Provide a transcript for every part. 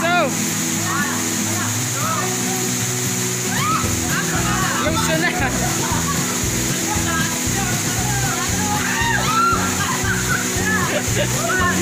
走。有困难。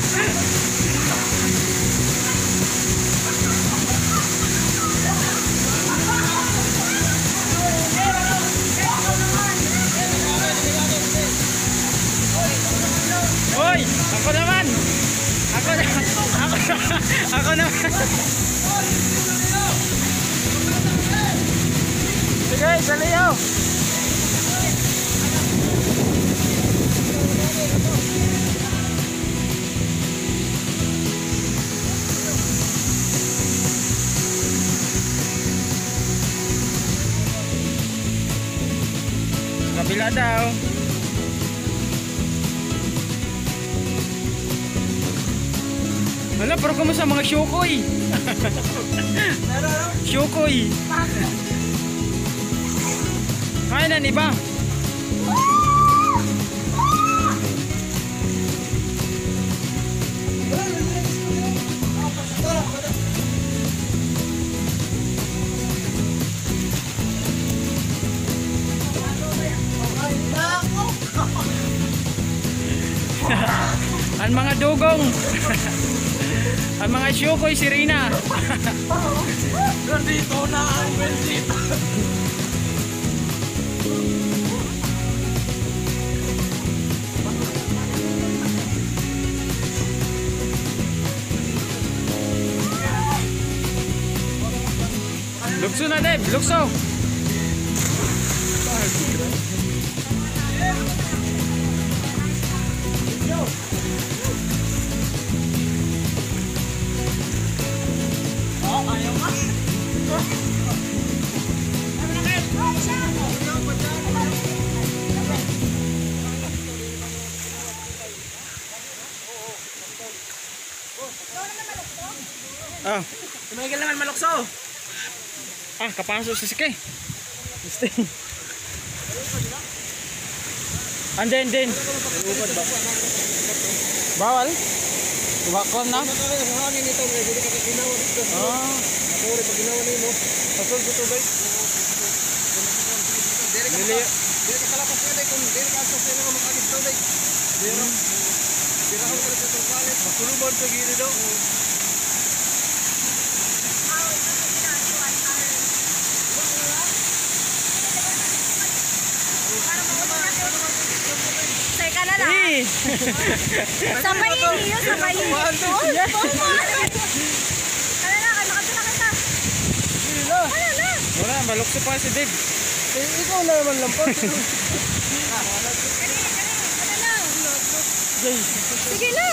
Hoy, ako naman. Ako na. Ako, ako naman. Sige, saliyo. Kabila daw. Hala, pero kumusta mga syokoy? syokoy. Kaya na ni ba? Ang mga dugong. Ang mga syokoy si Rina. Nandito na ang benzin. Lukso na, Deb. Lukso. Ah, Tumigil naman malukso. ah, kapasok sa sike. Stay. Andin, din. Bawal? Bakon na? Hangin ito, may hindi ka ginawa dito. Ah, Nakuri pag ginawa nimo. Pasol sa tubig. Dili ka Dili. Dili ka kalapas pwede kung dili ka asas nila ka makagis tubig. Dili. Dili ka sa itong palit. Masuluban sa gili daw. Lang. eh. Sabayin niyo, sabayin. Yes. Ano na, ka na kita? Ano na? Wala, malukso pa si Deb. Eh, ikaw na naman lang po. Ano. Sige na.